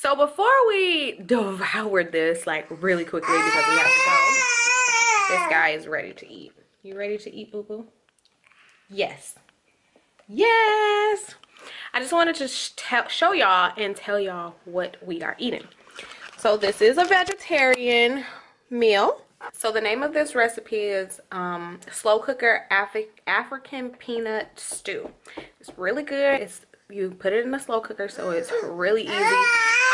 So before we devoured this like really quickly because we have to go, this guy is ready to eat. You ready to eat, boo boo? Yes. Yes. I just wanted to sh show y'all and tell y'all what we are eating. So this is a vegetarian meal. So the name of this recipe is um, slow cooker Afri African peanut stew. It's really good. It's you put it in the slow cooker so it's really easy.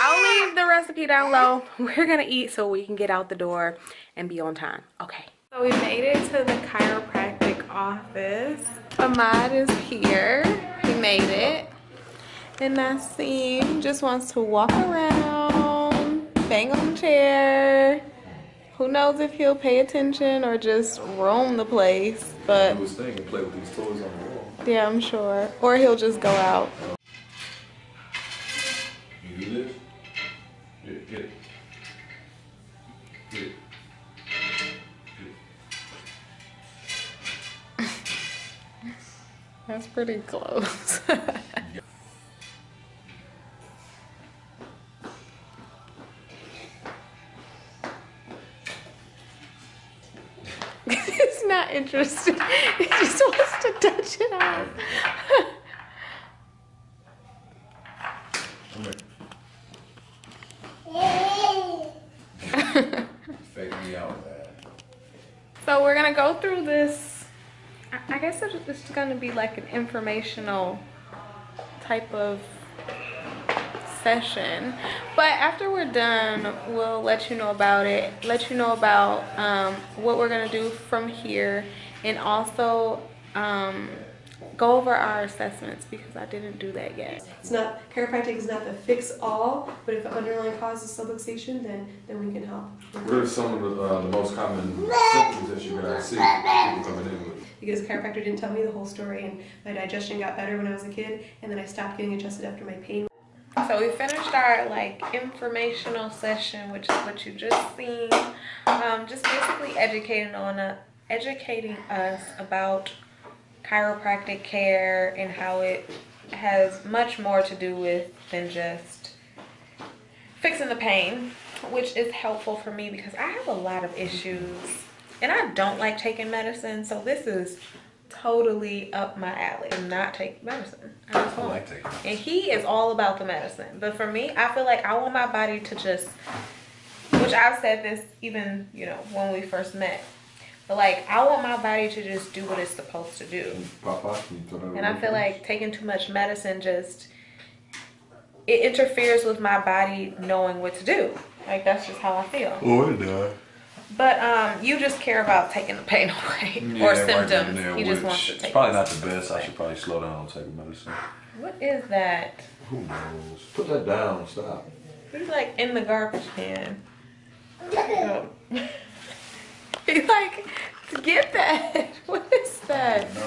I'll leave the recipe down low. We're gonna eat so we can get out the door and be on time. Okay. So we made it to the chiropractic office. Ahmad is here. He made it. And Nassim just wants to walk around, bang on the chair. Who knows if he'll pay attention or just roam the place, but was thinking play with these toys on the wall. yeah, I'm sure. Or he'll just go out. That's pretty close. He's not interested. He just wants to touch it off. Come here. Fake me out, man. So we're gonna go through this. Guess it's it's gonna be like an informational type of session. But after we're done, we'll let you know about it. Let you know about um, what we're gonna do from here, and also um, go over our assessments because I didn't do that yet. It's not chiropractic is not the fix all, but if the underlying cause is subluxation, then then we can help. What are some of the, uh, the most common symptoms that you're gonna see people coming in with? Because the chiropractor didn't tell me the whole story, and my digestion got better when I was a kid, and then I stopped getting adjusted after my pain. So we finished our like informational session, which is what you just seen. Um, just basically educating on uh, educating us about chiropractic care and how it has much more to do with than just fixing the pain, which is helpful for me because I have a lot of issues and I don't like taking medicine. So this is totally up my alley. Do not take medicine. I just won't. like taking medicine. And he is all about the medicine. But for me, I feel like I want my body to just, which I've said this even, you know, when we first met. But like, I want my body to just do what it's supposed to do. Papa, can you throw that And I feel like taking too much medicine just, it interferes with my body knowing what to do. Like, that's just how I feel. Oh, it does. But um, you just care about taking the pain away Yeah, or symptoms. there, he just wants to It's probably not the best. I should probably slow down on taking medicine. What is that? Who knows? Put that down. Stop. He's like in the garbage can. He's like, get that. What is that? No.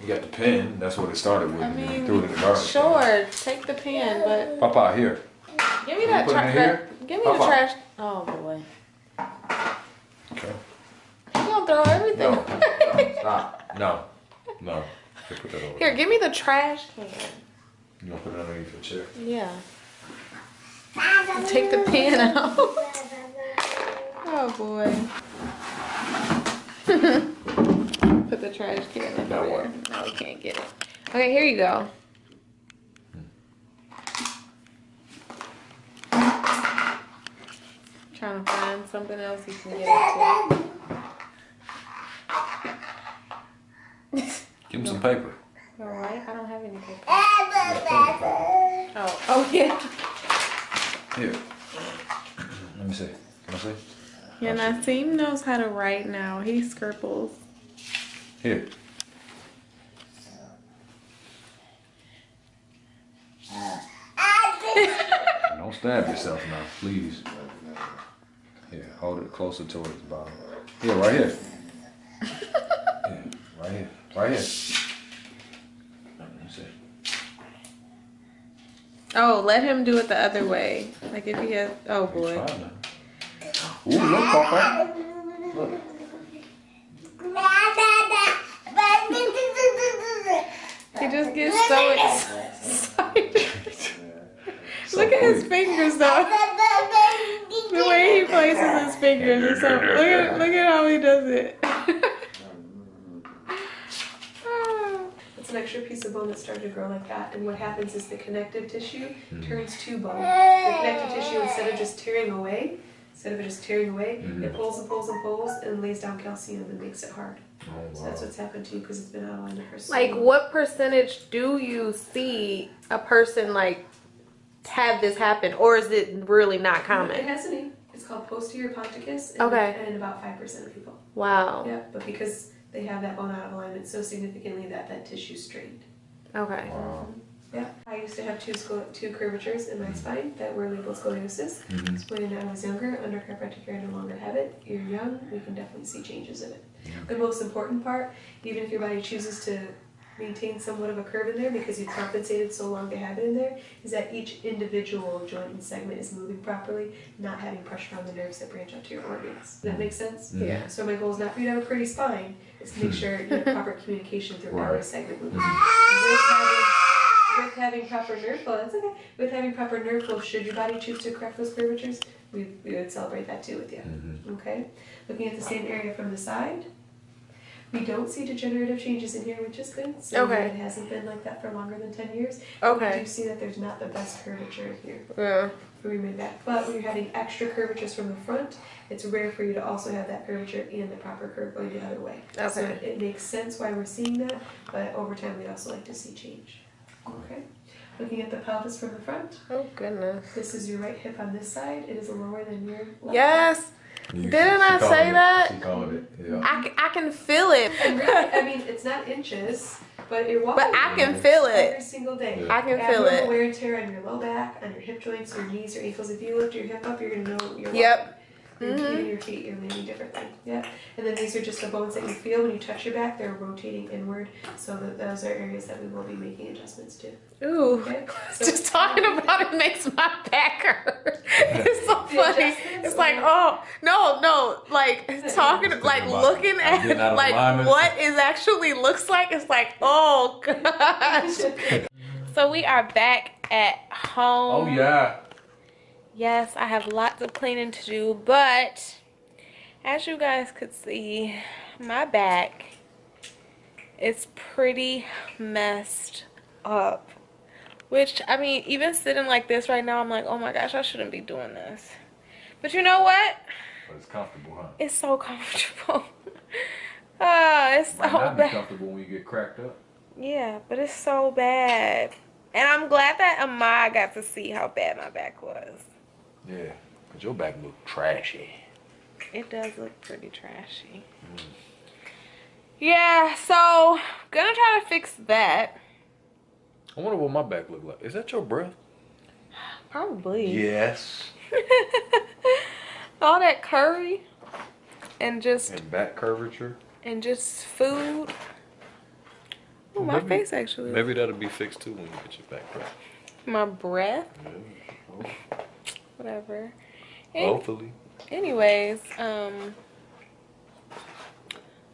You got the pen. That's what it started with. I mean, you threw it in the garbage. sure, take the pen, but Papa, here. give me that trash. Give me the trash. Oh boy, Okay. you gonna throw everything? No. Stop. No. No. Here, put that over. Here, give me the trash can. You gonna put it underneath your chair? Yeah. Take the pen out. oh boy. Put the trash can in Now there. what? No, we can't get it. Okay, here you go. Trying to find something else you can get into. Give him some paper. All right, I don't have any paper. Yeah, Oh, oh yeah. Here. Let me see. Can I see? Yeah, Nassim knows how to write now. He scribbles. Here. Don't stab yourself now, please. Here, hold it closer towards the bottom. Here, right here. Here, right here. Right here. Let me see. Oh, let him do it the other way. Like if he has. Oh He's boy. Fine now. Ooh, look, Papa. Look. He just gets so excited. Look at his fingers though. The way he places his fingers is so look at look at how he does it. It's an extra piece of bone that started to grow like that, and what happens is the connective tissue Mm-hmm. turns to bone. The connective tissue, instead of just tearing away, instead of it just tearing away, Mhm. it pulls and pulls and pulls and lays down calcium and makes it hard. Oh, So wow. that's what's happened to you because it's been out of alignment for so like long. what percentage do you see a person like have this happen or is it really not It common? has a name. It's called posterior ponticus. And Okay. And about five percent of people. Wow. Yeah, but because they have that bone out of alignment so significantly that that tissue strained. Okay. Wow. Yeah, I used to have two two curvatures in my spine that were labeled scoliosis. Mhm. So when I was younger, under chiropractic care, I no longer have it. You're young, we can definitely see changes in it. The most important part, even if your body chooses to maintain somewhat of a curve in there because you've compensated so long to have it in there, is that each individual joint and segment is moving properly, not having pressure on the nerves that branch out to your organs. Does that make sense? Mhm. Yeah. So my goal is not for you to have a pretty spine, it's to make sure you have proper communication through every segment movement. With having proper nerve flow, that's okay. With having proper nerve flow, should your body choose to correct those curvatures, we, we would celebrate that too with you. Mhm. Okay? Looking at the same area from the side, we don't see degenerative changes in here, which is good. So Okay. it hasn't been like that for longer than 10 years. Okay. We do see that there's not the best curvature here Yeah. we made that. But when you're having extra curvatures from the front, it's rare for you to also have that curvature and the proper curve going the other way. So Okay. it, it makes sense why we're seeing that, but over time we'd also like to see change. Okay. Looking at the pelvis from the front, Oh goodness. this is your right hip on this side. It is lower than your left. Yes. You- Didn't I she called say it. that? She called it. Yeah. I, can- I can feel it. Really, I mean, it's not inches, but you're walking But I can feel every it. single day. Yeah. I can feel it. wear and tear on your low back, on your hip joints, your knees, your ankles. If you lift your hip up, you're gonna know you're Yep. walking. And Mhm. even your feet, you're moving differently. Yeah. And then these are just the bones that you feel when you touch your back. They're rotating inward, so that those are areas that we will be making adjustments to. Ooh. Okay. So Just talking about it makes my back hurt. It's so funny. It's like, oh no, no, like talking, like looking it. I'm getting out at like alignment. what is actually looks like. It's like, oh gosh. so we are back at home. Oh yeah. Yes, I have lots of cleaning to do, but as you guys could see, my back is pretty messed up. Which, I mean, even sitting like this right now, I'm like, oh my gosh, I shouldn't be doing this. But you know what? But it's comfortable, huh? It's so comfortable. Ah, it's so Might not be comfortable when you get cracked up. Yeah, but it's so bad. And I'm glad that Ahmad got to see how bad my back was. Yeah. But your back look trashy. It does look pretty trashy. Yeah, so gonna try to fix that. I wonder what my back look like. Is that your breath? Probably. Yes. All that curry and just And back curvature. and just food. Oh, my Maybe- face actually. Maybe that'll be fixed too when you get your back cracked. My breath, Yeah. Whatever. An- Hopefully. anyways, um,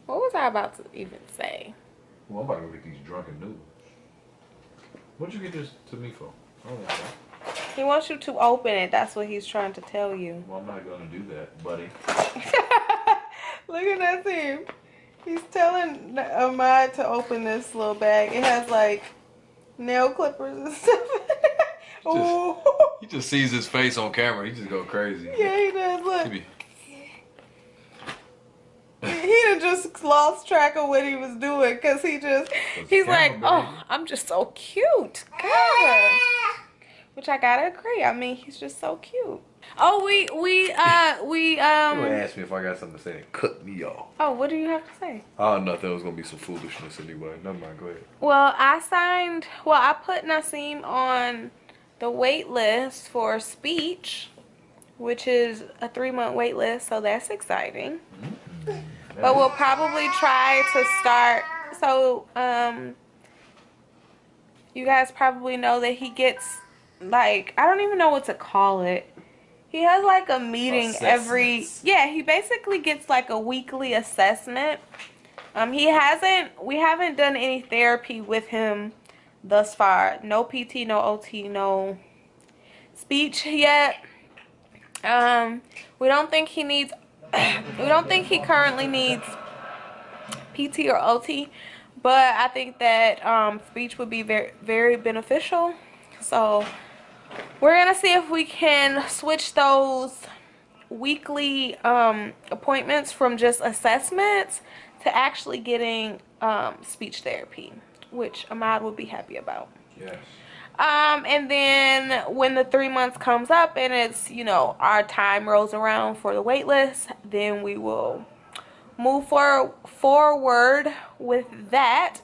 what was I about to even say? Well, I'm about to go get these drunken noodles. What'd you get this to me for? I don't know. He wants you to open it. That's what he's trying to tell you. Well, I'm not gonna do that, buddy. Look at that thing. He's telling Ahmad to open this little bag. It has like nail clippers and stuff. Ooh. He just sees his face on camera. He just go crazy. Yeah, he does. Look, he just lost track of what he was doing because he just, he's like, baby. oh, I'm just so cute. God. Which I gotta agree. I mean, he's just so cute. Oh, we, we, uh, we, You um, would ask me if I got something to say and cut me off. oh, what do you have to say? Oh, nothing. It was gonna be some foolishness anyway. Never mind. Go ahead. Well, I signed. Well, I put Nassim on the wait list for speech, which is a three month wait list, so that's exciting. But we'll probably try to start. So, um, you guys probably know that he gets like I don't even know what to call it. He has like a meeting every yeah, he basically gets like a weekly assessment. Um he hasn't we haven't done any therapy with him thus far. No PT, no OT, no speech yet. Um, we don't think he needs. we don't think he currently needs PT or OT, but I think that um, speech would be very very beneficial. So we're gonna see if we can switch those weekly um, appointments from just assessments to actually getting um, speech therapy, which Ahmad would be happy about. Yes. Um, and then when the three months comes up and it's, you know, our time rolls around for the wait list, then we will move for, forward with that.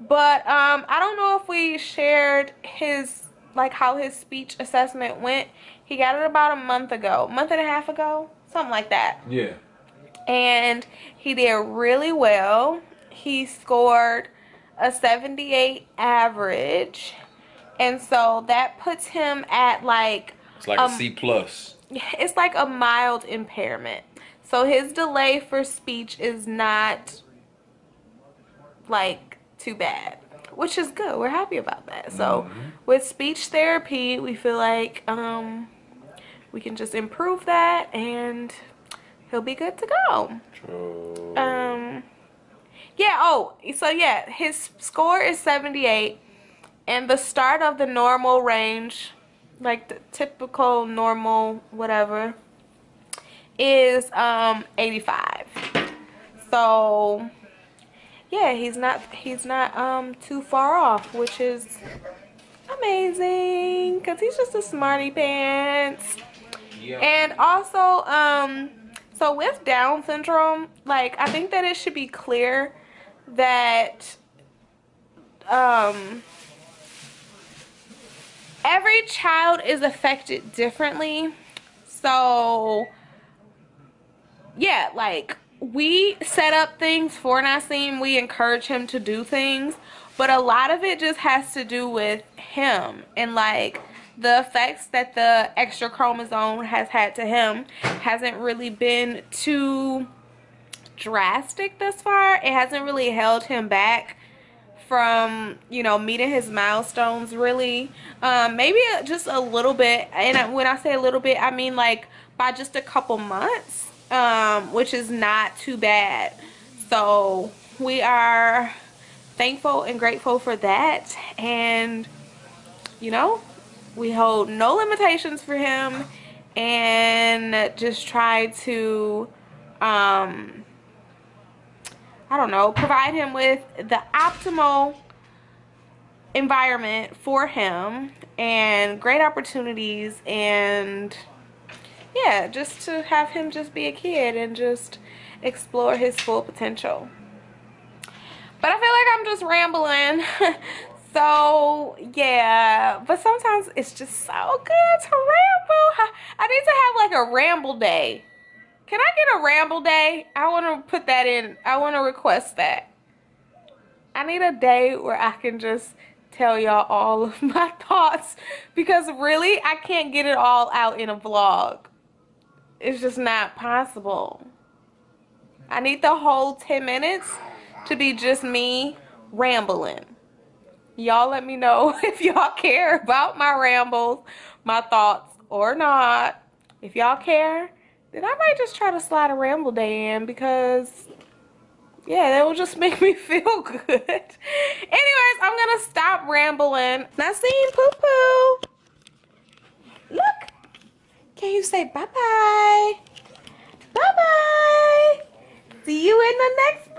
But um, I don't know if we shared his, like how his speech assessment went. He got it about a month ago, month and a half ago, something like that. Yeah. And he did really well. He scored a 78 average and so that puts him at like It's like Um, a C plus. it's like a mild impairment. So his delay for speech is not like too bad, which is good. We're happy about that. So with speech therapy, we feel like um we can just improve that and he'll be good to go. True. Um yeah, oh, so yeah, his score is 78 and the start of the normal range, like the typical normal whatever, is um 85. So yeah, he's not he's not um too far off, which is amazing cuz he's just a smarty pants. yeah. And also, um, so with Down syndrome, like I think that it should be clear that um every child is affected differently. So yeah, like we set up things for Nassim, we encourage him to do things, but a lot of it just has to do with him and like the effects that the extra chromosome has had to him hasn't really been too drastic thus far. It hasn't really held him back from you know meeting his milestones really um maybe just a little bit and when i say a little bit i mean like by just a couple months um which is not too bad so we are thankful and grateful for that and you know we hold no limitations for him and just try to um I don't know, provide him with the optimal environment for him and great opportunities and yeah, just to have him just be a kid and just explore his full potential. But I feel like I'm just rambling. so, yeah, but sometimes it's just so good to ramble. I need to have like a ramble day. Can I get a ramble day? I want to put that in. I want to request that. I need a day where I can just tell y'all all of my thoughts because really I can't get it all out in a vlog. It's just not possible. I need the whole 10 minutes to be just me rambling. Y'all let me know if y'all care about my rambles, my thoughts or not. If y'all care, then I might just try to slide a ramble day in because yeah, that will just make me feel good. Anyways, I'm gonna stop rambling. Seeing poo poo. Look. Can you say bye bye? Bye bye. See you in the next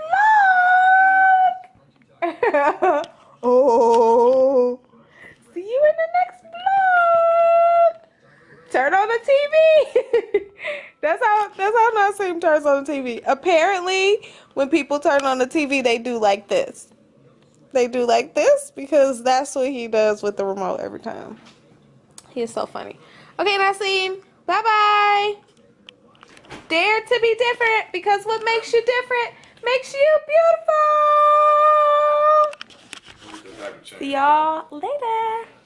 vlog. oh. See you in the next vlog. Turn on the TV. that's how that's turns on the TV. Apparently, when people turn on the TV, they do like this. They do like this because that's what he does with the remote every time. He is so funny. Okay, Nassim. Bye bye. Dare to be different because what makes you different makes you beautiful. See y'all later.